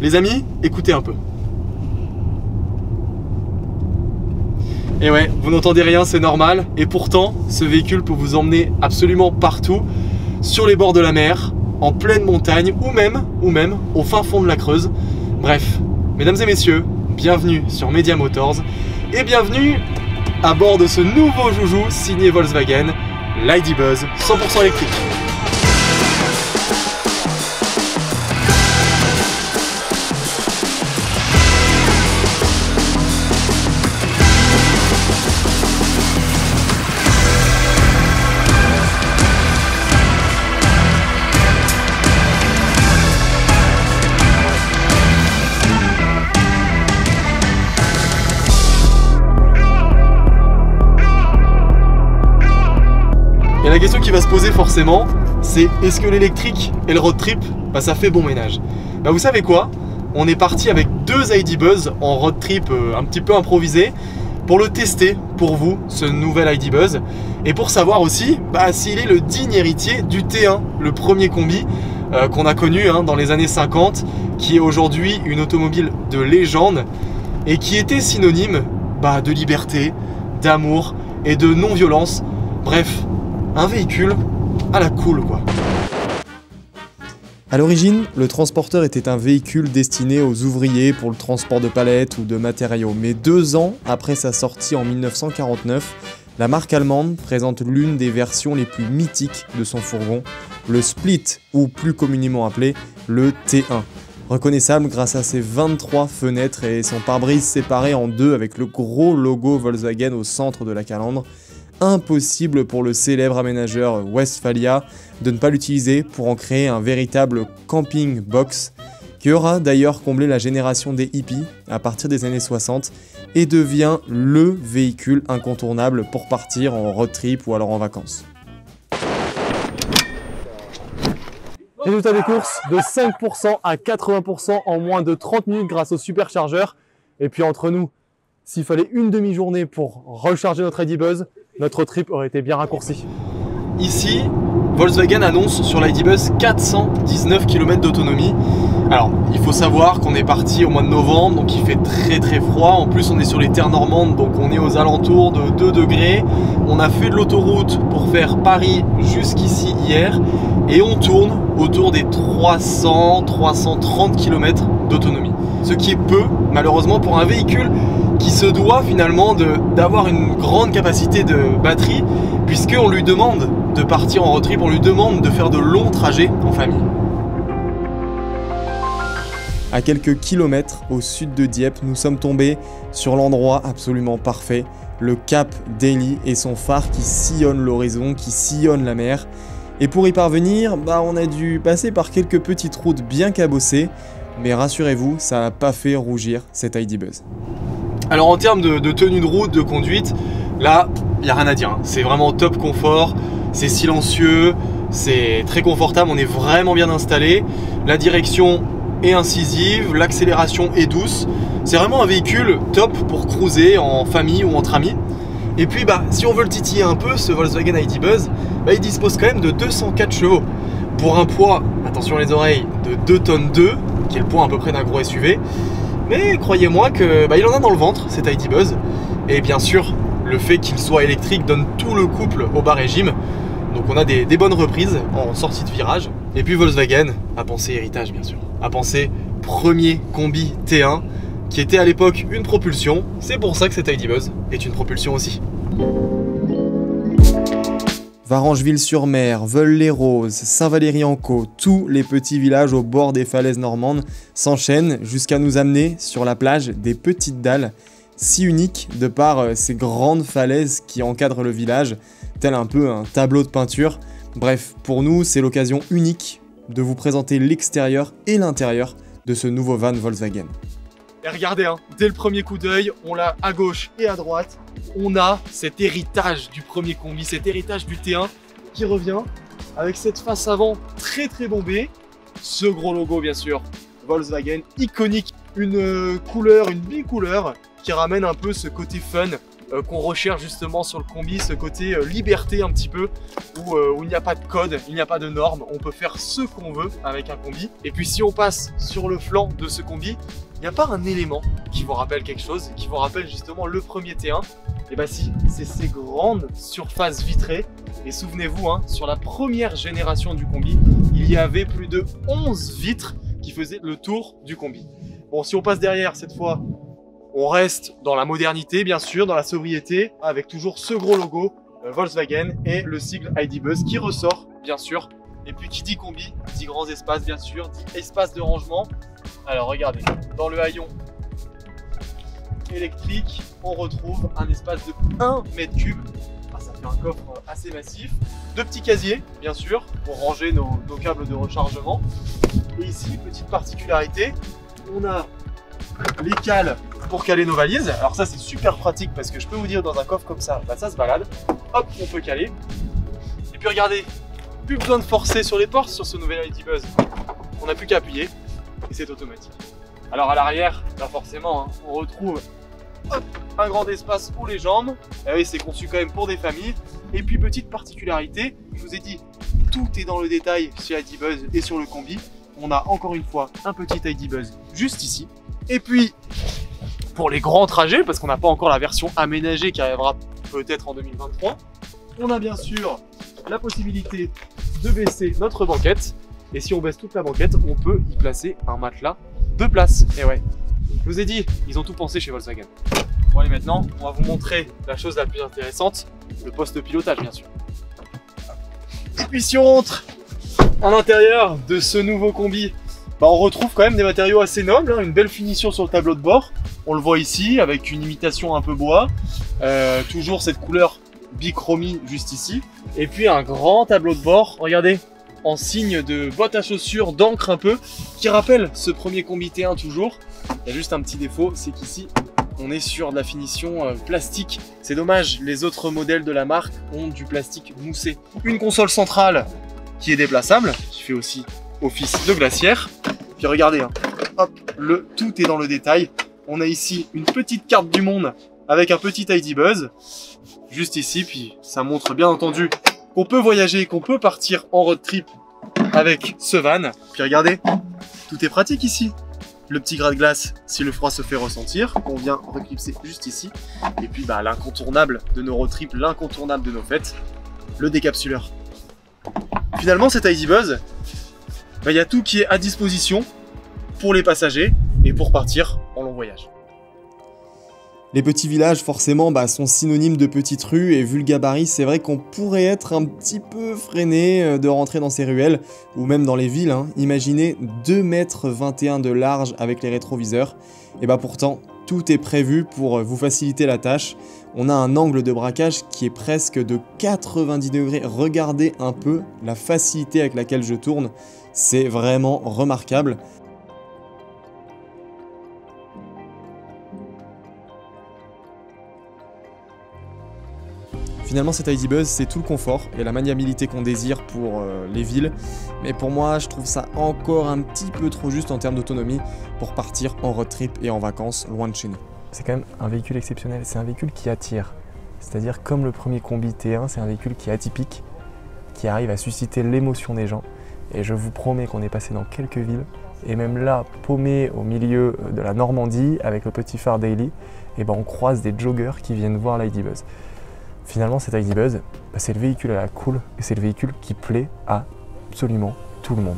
Les amis, écoutez un peu. Et ouais, vous n'entendez rien, c'est normal. Et pourtant, ce véhicule peut vous emmener absolument partout, sur les bords de la mer, en pleine montagne, ou même, ou même au fin fond de la Creuse. Bref, mesdames et messieurs, bienvenue sur Media Motors et bienvenue à bord de ce nouveau joujou signé Volkswagen, l'ID Buzz 100% électrique. Et la question qui va se poser forcément, c'est est-ce que l'électrique et le road trip, bah, ça fait bon ménage? Bah vous savez quoi? On est parti avec deux ID Buzz en road trip euh, un petit peu improvisé pour le tester pour vous, ce nouvel ID Buzz, et pour savoir aussi bah, s'il est le digne héritier du T1, le premier combi euh, qu'on a connu hein, dans les années 50, qui est aujourd'hui une automobile de légende et qui était synonyme bah, de liberté, d'amour et de non-violence. Bref, un véhicule à la cool quoi. À l'origine, le transporteur était un véhicule destiné aux ouvriers pour le transport de palettes ou de matériaux, mais deux ans après sa sortie en 1949, la marque allemande présente l'une des versions les plus mythiques de son fourgon, le Split, ou plus communément appelé le T1. Reconnaissable grâce à ses 23 fenêtres et son pare-brise séparé en deux avec le gros logo Volkswagen au centre de la calandre, impossible pour le célèbre aménageur Westphalia de ne pas l'utiliser pour en créer un véritable camping box qui aura d'ailleurs comblé la génération des hippies à partir des années 60 et devient le véhicule incontournable pour partir en road trip ou alors en vacances. Résultat des courses de 5% à 80% en moins de 30 minutes grâce au superchargeur. Et puis entre nous, s'il fallait une demi-journée pour recharger notre ID Buzz, notre trip aurait été bien raccourci. Ici, Volkswagen annonce sur l'ID Buzz 419 km d'autonomie. Alors, il faut savoir qu'on est parti au mois de novembre, donc il fait très très froid. En plus, on est sur les terres normandes, donc on est aux alentours de 2 degrés. On a fait de l'autoroute pour faire Paris jusqu'ici hier, et on tourne autour des 300-330 km d'autonomie. Ce qui est peu, malheureusement, pour un véhicule qui se doit finalement d'avoir une grande capacité de batterie, puisqu'on lui demande de partir en road trip, on lui demande de faire de longs trajets en famille. À quelques kilomètres au sud de Dieppe, nous sommes tombés sur l'endroit absolument parfait, le Cap Daily et son phare qui sillonne l'horizon, qui sillonne la mer. Et pour y parvenir, bah on a dû passer par quelques petites routes bien cabossées, mais rassurez-vous, ça n'a pas fait rougir cet ID Buzz. Alors en termes de, tenue de route, de conduite, là, il n'y a rien à dire. hein. C'est vraiment top confort, c'est silencieux, c'est très confortable, on est vraiment bien installé. La direction est incisive, l'accélération est douce. C'est vraiment un véhicule top pour cruiser en famille ou entre amis. Et puis bah, si on veut le titiller un peu, ce Volkswagen ID Buzz, bah, il dispose quand même de 204 chevaux. Pour un poids, attention les oreilles, de 2 tonnes 2, le poids à peu près d'un gros SUV. Mais croyez-moi que bah, il en a dans le ventre, cet ID Buzz. Et bien sûr, le fait qu'il soit électrique donne tout le couple au bas régime. Donc on a des, des, bonnes reprises en sortie de virage. Et puis Volkswagen a pensé héritage bien sûr. A pensé premier combi T1 qui était à l'époque une propulsion. C'est pour ça que cet ID Buzz est une propulsion aussi. Varangeville-sur-Mer, Veules-les-Roses, Saint-Valery-en-Caux, tous les petits villages au bord des falaises normandes s'enchaînent jusqu'à nous amener sur la plage des Petites Dalles, si unique de par ces grandes falaises qui encadrent le village, tel un peu un tableau de peinture. Bref, pour nous, c'est l'occasion unique de vous présenter l'extérieur et l'intérieur de ce nouveau van Volkswagen. Et regardez, hein, dès le premier coup d'œil, on l'a à gauche et à droite. On a cet héritage du premier combi, cet héritage du T1 qui revient avec cette face avant très très bombée. Ce gros logo, bien sûr, Volkswagen, iconique. Une couleur, une bicouleur qui ramène un peu ce côté fun euh, qu'on recherche justement sur le combi, ce côté euh, liberté un petit peu, où, euh, où il n'y a pas de code, il n'y a pas de normes, on peut faire ce qu'on veut avec un combi. Et puis si on passe sur le flanc de ce combi, il n'y a pas un élément qui vous rappelle quelque chose, qui vous rappelle justement le premier T1 Et bah si, c'est ces grandes surfaces vitrées. Et souvenez-vous, hein, sur la première génération du combi, il y avait plus de 11 vitres qui faisaient le tour du combi. Bon, si on passe derrière cette fois, on reste dans la modernité, bien sûr, dans la sobriété, avec toujours ce gros logo euh, Volkswagen et le sigle ID Buzz qui ressort, bien sûr. Et puis qui dit combi, dit grands espaces, bien sûr, dit espace de rangement. Alors regardez, dans le haillon électrique, on retrouve un espace de 1 mètre cube. Ah, ça fait un coffre assez massif. Deux petits casiers, bien sûr, pour ranger nos, nos câbles de rechargement. Et ici, petite particularité, on a les cales pour caler nos valises. Alors ça c'est super pratique parce que je peux vous dire dans un coffre comme ça, bah, ça se balade. Hop, on peut caler. Et puis regardez, plus besoin de forcer sur les portes sur ce nouvel ID Buzz. On n'a plus qu'à appuyer et c'est automatique. Alors à l'arrière, là forcément, hein, on retrouve un grand espace pour les jambes. Et oui, c'est conçu quand même pour des familles. Et puis petite particularité, je vous ai dit, tout est dans le détail sur ID Buzz et sur le combi. On a encore une fois un petit ID Buzz juste ici. Et puis, pour les grands trajets, parce qu'on n'a pas encore la version aménagée qui arrivera peut-être en 2023, on a bien sûr la possibilité de baisser notre banquette. Et si on baisse toute la banquette, on peut y placer un matelas de place. Et ouais, je vous ai dit, ils ont tout pensé chez Volkswagen. Bon allez maintenant, on va vous montrer la chose la plus intéressante, le poste de pilotage bien sûr. Et puis si on entre à l'intérieur de ce nouveau combi, bah, on retrouve quand même des matériaux assez nobles, hein, une belle finition sur le tableau de bord. On le voit ici avec une imitation un peu bois, euh, toujours cette couleur bichromie juste ici. Et puis un grand tableau de bord, regardez, en signe de botte à chaussures, d'encre un peu, qui rappelle ce premier combi T1 toujours. Il y a juste un petit défaut, c'est qu'ici on est sur de la finition euh, plastique. C'est dommage, les autres modèles de la marque ont du plastique moussé. Une console centrale qui est déplaçable, qui fait aussi office de glacière. Puis regardez, hein, le, tout est dans le détail. On a ici une petite carte du monde avec un petit ID Buzz, juste ici, puis ça montre bien entendu qu'on peut voyager, qu'on peut partir en road trip avec ce van. Puis regardez, tout est pratique ici. Le petit gras de glace si le froid se fait ressentir, qu'on vient reclipser juste ici. Et puis bah, l'incontournable de nos road trips, l'incontournable de nos fêtes, le décapsuleur. Finalement, cet ID Buzz, bah, il y a tout qui est à disposition pour les passagers et pour partir en long voyage. Les petits villages, forcément, bah, sont synonymes de petites rues, et vu le c'est vrai qu'on pourrait être un petit peu freiné euh, de rentrer dans ces ruelles, ou même dans les villes. Hein. Imaginez 2,21 m de large avec les rétroviseurs, et bah pourtant, tout est prévu pour euh, vous faciliter la tâche. On a un angle de braquage qui est presque de 90 degrés. Regardez un peu la facilité avec laquelle je tourne, c'est vraiment remarquable. Finalement, cet ID Buzz, c'est tout le confort et la maniabilité qu'on désire pour euh, les villes. Mais pour moi, je trouve ça encore un petit peu trop juste en termes d'autonomie pour partir en road trip et en vacances loin de chez nous. C'est quand même un véhicule exceptionnel. C'est un véhicule qui attire. C'est-à-dire, comme le premier combi T1, c'est un véhicule qui est atypique, qui arrive à susciter l'émotion des gens. Et je vous promets qu'on est passé dans quelques villes. Et même là, paumé au milieu de la Normandie, avec le petit phare Daily, et ben on croise des joggers qui viennent voir l'ID Buzz. Finalement, cet ID Buzz, bah, c'est le véhicule à la cool et c'est le véhicule qui plaît à absolument tout le monde.